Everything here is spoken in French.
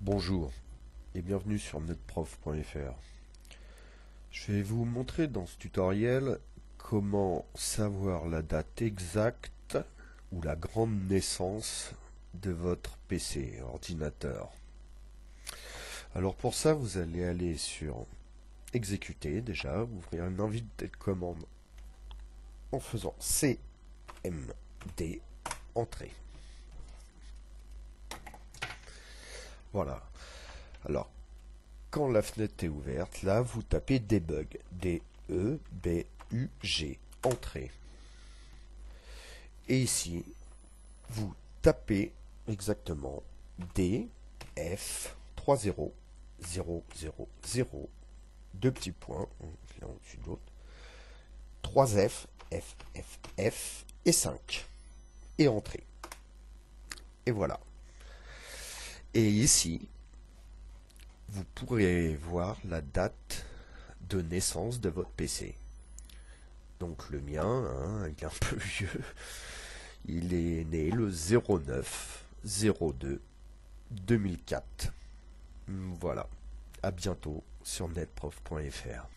Bonjour et bienvenue sur netprof.fr. Je vais vous montrer dans ce tutoriel comment savoir la date exacte ou la grande naissance de votre PC, ordinateur. Alors pour ça, vous allez aller sur exécuter déjà, ouvrir une invite de commande en faisant CMD entrée. Voilà. Alors, quand la fenêtre est ouverte, là, vous tapez debug. D-E-B-U-G. Entrée. Et ici, vous tapez exactement D, F, 3 0, 0, 0, 0, deux petits points, l'un au-dessus de l'autre, 3 F, F, F, F, et 5. Et entrée. Et voilà. Et ici, vous pourrez voir la date de naissance de votre PC. Donc le mien, hein, il est un peu vieux, il est né le 09 02 2004. Voilà. À bientôt sur netprof.fr.